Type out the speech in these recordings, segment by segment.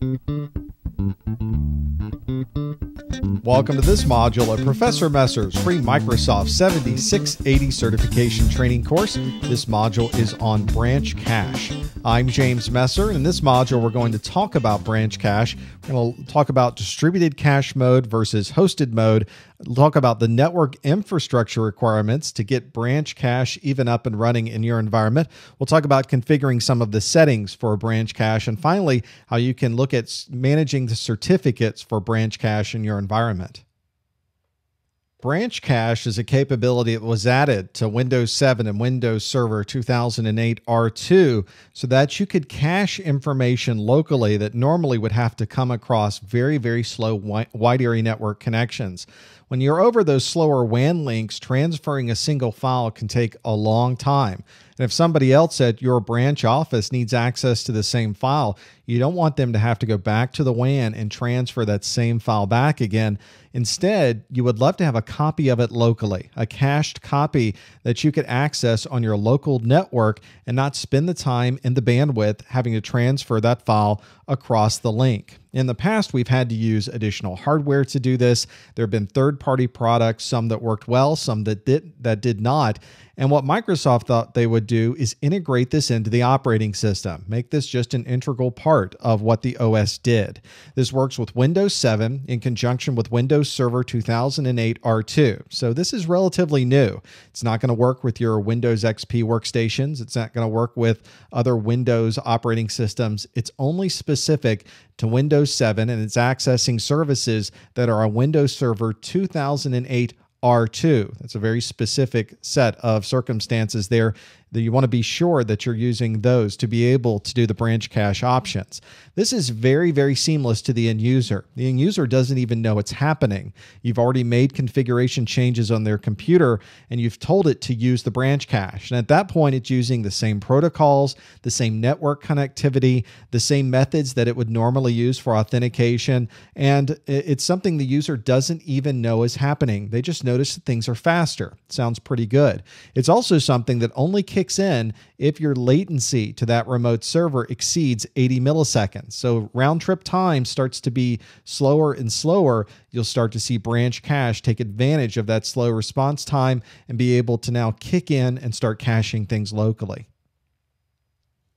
Thank you. Welcome to this module of Professor Messer's free Microsoft 70-680 certification training course. This module is on branch cache. I'm James Messer, and in this module, we're going to talk about branch cache. We're going to talk about distributed cache mode versus hosted mode, talk about the network infrastructure requirements to get branch cache even up and running in your environment. We'll talk about configuring some of the settings for branch cache, and finally, how you can look at managing the certificates for branch cache in your environment. Branch cache is a capability that was added to Windows 7 and Windows Server 2008 R2 so that you could cache information locally that normally would have to come across very, very slow wide area network connections. When you're over those slower WAN links, transferring a single file can take a long time. And if somebody else at your branch office needs access to the same file, you don't want them to have to go back to the WAN and transfer that same file back again. Instead, you would love to have a copy of it locally, a cached copy that you could access on your local network and not spend the time and the bandwidth having to transfer that file across the link. In the past, we've had to use additional hardware to do this. There have been third-party products, some that worked well, some that did that did not. And what Microsoft thought they would do is integrate this into the operating system, make this just an integral part of what the OS did. This works with Windows 7 in conjunction with Windows Server 2008 R2. So this is relatively new. It's not going to work with your Windows XP workstations. It's not going to work with other Windows operating systems. It's only specific to Windows 7 and it's accessing services that are on Windows Server 2008 R2. That's a very specific set of circumstances there you want to be sure that you're using those to be able to do the branch cache options. This is very, very seamless to the end user. The end user doesn't even know it's happening. You've already made configuration changes on their computer and you've told it to use the branch cache. And at that point, it's using the same protocols, the same network connectivity, the same methods that it would normally use for authentication. And it's something the user doesn't even know is happening. They just notice that things are faster. Sounds pretty good. It's also something that only kicks kicks in if your latency to that remote server exceeds 80 milliseconds. So round trip time starts to be slower and slower. You'll start to see branch cache take advantage of that slow response time and be able to now kick in and start caching things locally.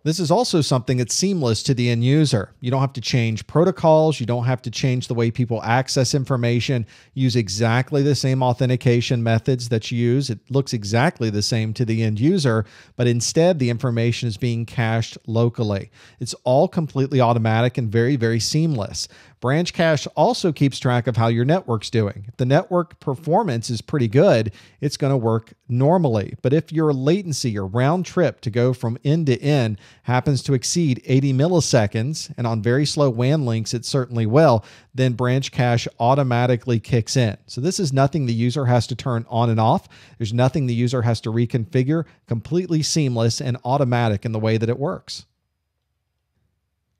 This is also something that's seamless to the end user. You don't have to change protocols. You don't have to change the way people access information. Use exactly the same authentication methods that you use. It looks exactly the same to the end user, but instead the information is being cached locally. It's all completely automatic and very, very seamless. Branch Cache also keeps track of how your network's doing. If the network performance is pretty good, it's going to work normally. But if your latency, your round trip to go from end to end happens to exceed 80 milliseconds, and on very slow WAN links it certainly will, then Branch Cache automatically kicks in. So this is nothing the user has to turn on and off. There's nothing the user has to reconfigure. Completely seamless and automatic in the way that it works.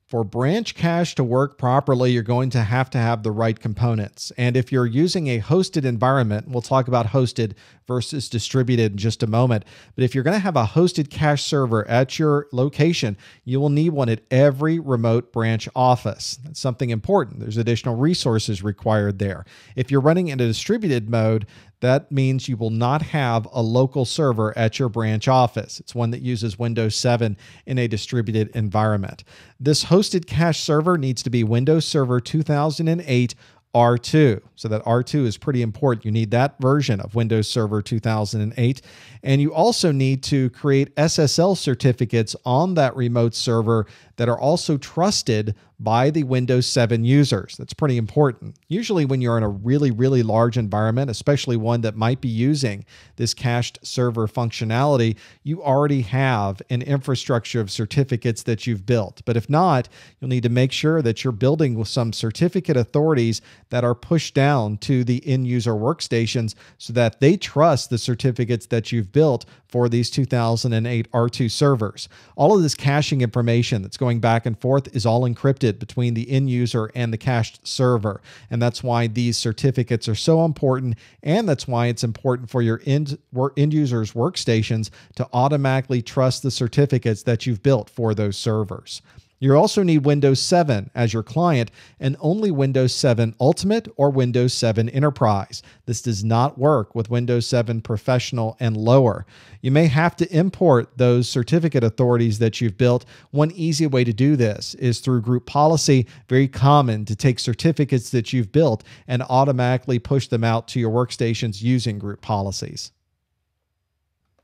For branch cache to work properly, you're going to have to have the right components. And if you're using a hosted environment, we'll talk about hosted versus distributed in just a moment. But if you're going to have a hosted cache server at your location, you will need one at every remote branch office. That's something important. There's additional resources required there. If you're running in a distributed mode, that means you will not have a local server at your branch office. It's one that uses Windows 7 in a distributed environment. This hosted cache server needs to be Windows Server 2008 R2. So that R2 is pretty important. You need that version of Windows Server 2008. And you also need to create SSL certificates on that remote server that are also trusted by the Windows 7 users. That's pretty important. Usually, when you're in a really, really large environment, especially one that might be using this cached server functionality, you already have an infrastructure of certificates that you've built. But if not, you'll need to make sure that you're building with some certificate authorities that are pushed down to the end user workstations so that they trust the certificates that you've built for these 2008 R2 servers. All of this caching information that's going back and forth is all encrypted between the end user and the cached server. And that's why these certificates are so important. And that's why it's important for your end, end users' workstations to automatically trust the certificates that you've built for those servers. You also need Windows 7 as your client and only Windows 7 Ultimate or Windows 7 Enterprise. This does not work with Windows 7 Professional and lower. You may have to import those certificate authorities that you've built. One easy way to do this is through group policy. Very common to take certificates that you've built and automatically push them out to your workstations using group policies.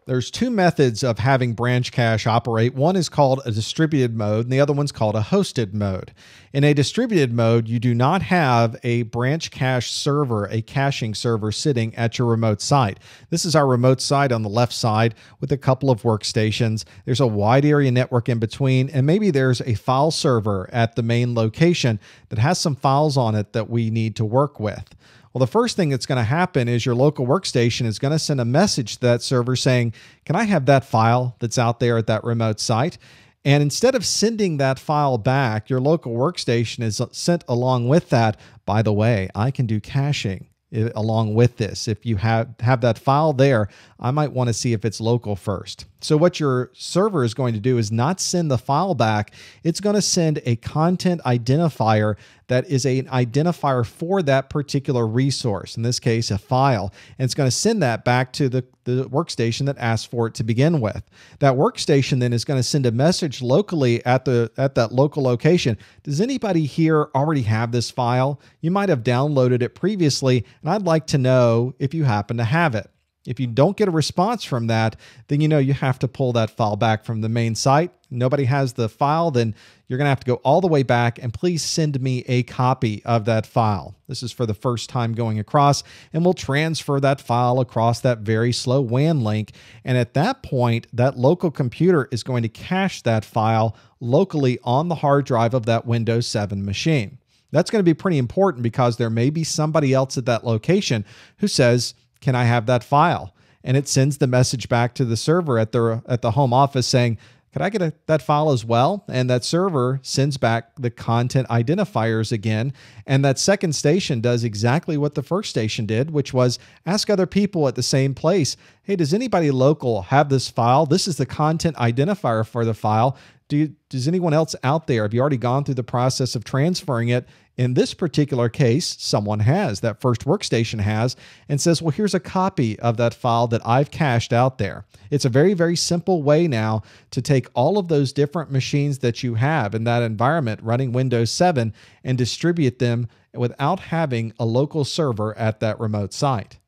There's two methods of having branch cache operate. One is called a distributed mode, and the other one's called a hosted mode. In a distributed mode, you do not have a branch cache server, a caching server sitting at your remote site. This is our remote site on the left side with a couple of workstations. There's a wide area network in between, and maybe there's a file server at the main location that has some files on it that we need to work with. Well, the first thing that's going to happen is your local workstation is going to send a message to that server saying, Can I have that file that's out there at that remote site? And instead of sending that file back, your local workstation is sent along with that. By the way, I can do caching along with this. If you have, have that file there, I might want to see if it's local first. So what your server is going to do is not send the file back. It's going to send a content identifier that is an identifier for that particular resource, in this case, a file. And it's going to send that back to the, the workstation that asked for it to begin with. That workstation then is going to send a message locally at the at that local location. Does anybody here already have this file? You might have downloaded it previously, and I'd like to know if you happen to have it. If you don't get a response from that, then you know you have to pull that file back from the main site. Nobody has the file, then you're going to have to go all the way back and please send me a copy of that file. This is for the first time going across, and we'll transfer that file across that very slow WAN link. And at that point, that local computer is going to cache that file locally on the hard drive of that Windows 7 machine. That's going to be pretty important because there may be somebody else at that location who says, can I have that file? And it sends the message back to the server at the at the home office saying, could I get a, that file as well? And that server sends back the content identifiers again. And that second station does exactly what the first station did, which was ask other people at the same place, hey, does anybody local have this file? This is the content identifier for the file. Do you, does anyone else out there, have you already gone through the process of transferring it? In this particular case, someone has, that first workstation has, and says, well, here's a copy of that file that I've cached out there. It's a very, very simple way now to take all of those different machines that you have in that environment running Windows 7 and distribute them without having a local server at that remote site.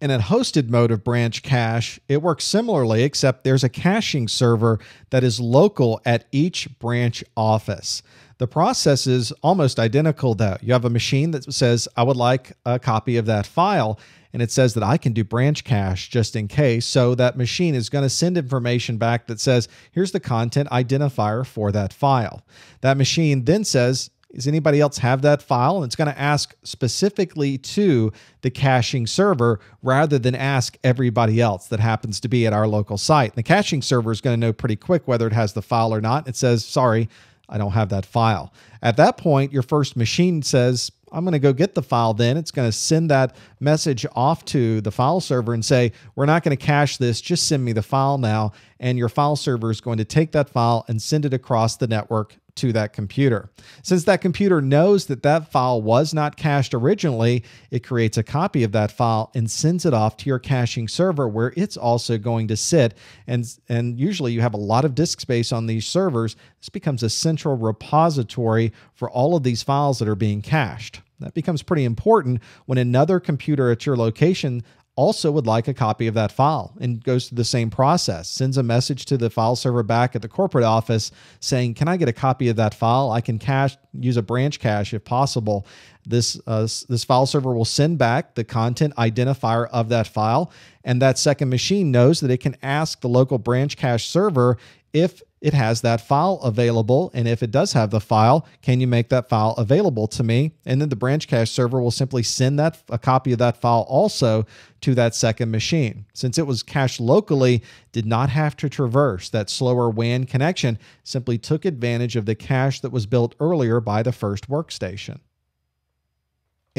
In a hosted mode of branch cache, it works similarly, except there's a caching server that is local at each branch office. The process is almost identical, though. You have a machine that says, I would like a copy of that file, and it says that I can do branch cache just in case. So that machine is going to send information back that says, here's the content identifier for that file. That machine then says, does anybody else have that file? And it's going to ask specifically to the caching server rather than ask everybody else that happens to be at our local site. And the caching server is going to know pretty quick whether it has the file or not. It says, sorry, I don't have that file. At that point, your first machine says, I'm going to go get the file then. It's going to send that message off to the file server and say, We're not going to cache this, just send me the file now. And your file server is going to take that file and send it across the network to that computer. Since that computer knows that that file was not cached originally, it creates a copy of that file and sends it off to your caching server where it's also going to sit. And, and usually you have a lot of disk space on these servers. This becomes a central repository for all of these files that are being cached. That becomes pretty important when another computer at your location also would like a copy of that file and goes through the same process, sends a message to the file server back at the corporate office saying, Can I get a copy of that file? I can cache, use a branch cache if possible. This, uh, this file server will send back the content identifier of that file. And that second machine knows that it can ask the local branch cache server if it has that file available. And if it does have the file, can you make that file available to me? And then the branch cache server will simply send that a copy of that file also to that second machine. Since it was cached locally, did not have to traverse that slower WAN connection, simply took advantage of the cache that was built earlier by the first workstation.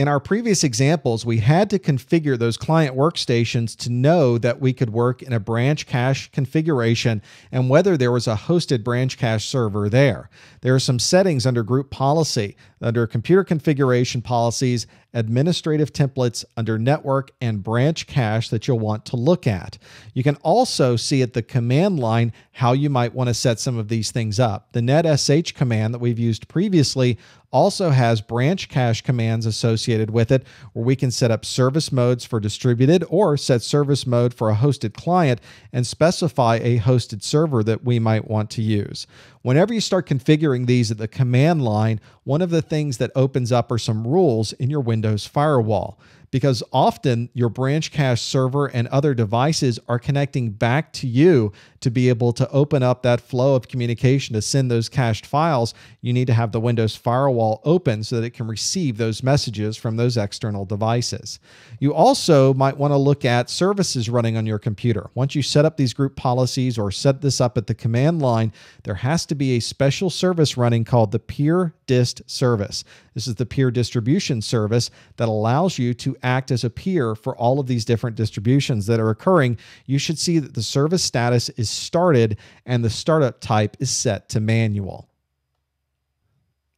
In our previous examples, we had to configure those client workstations to know that we could work in a branch cache configuration and whether there was a hosted branch cache server there. There are some settings under group policy, under computer configuration policies, administrative templates under network and branch cache that you'll want to look at. You can also see at the command line how you might want to set some of these things up. The netsh command that we've used previously also has branch cache commands associated with it where we can set up service modes for distributed or set service mode for a hosted client and specify a hosted server that we might want to use. Whenever you start configuring these at the command line, one of the things that opens up are some rules in your Windows firewall because often your branch cache server and other devices are connecting back to you to be able to open up that flow of communication to send those cached files. You need to have the Windows firewall open so that it can receive those messages from those external devices. You also might want to look at services running on your computer. Once you set up these group policies or set this up at the command line, there has to be a special service running called the peer dist service. This is the peer distribution service that allows you to act as a peer for all of these different distributions that are occurring. You should see that the service status is started and the startup type is set to manual.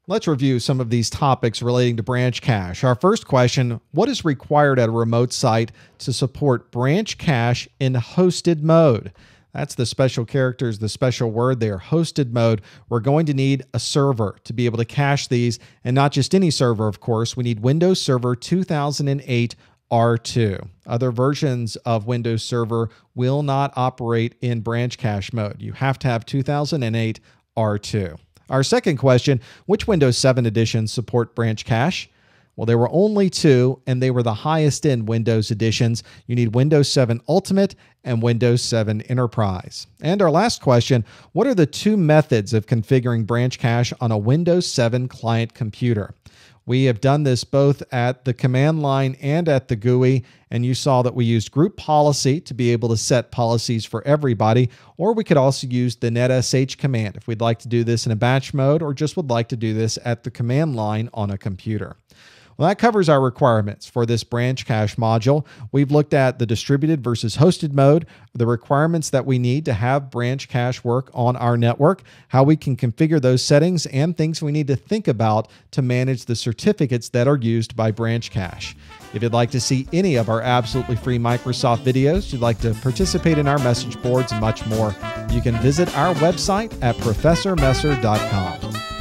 Let's review some of these topics relating to branch cache. Our first question What is required at a remote site to support branch cache in hosted mode? That's the special characters, the special word there, hosted mode. We're going to need a server to be able to cache these, and not just any server, of course. We need Windows Server 2008 R2. Other versions of Windows Server will not operate in branch cache mode. You have to have 2008 R2. Our second question Which Windows 7 editions support branch cache? Well, there were only two, and they were the highest end Windows editions. You need Windows 7 Ultimate and Windows 7 Enterprise. And our last question What are the two methods of configuring branch cache on a Windows 7 client computer? We have done this both at the command line and at the GUI, and you saw that we used group policy to be able to set policies for everybody, or we could also use the netsh command if we'd like to do this in a batch mode or just would like to do this at the command line on a computer. Well, that covers our requirements for this branch cache module. We've looked at the distributed versus hosted mode, the requirements that we need to have branch cache work on our network, how we can configure those settings, and things we need to think about to manage the certificates that are used by branch cache. If you'd like to see any of our absolutely free Microsoft videos, you'd like to participate in our message boards and much more, you can visit our website at professormesser.com.